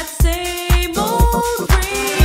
that same old dream.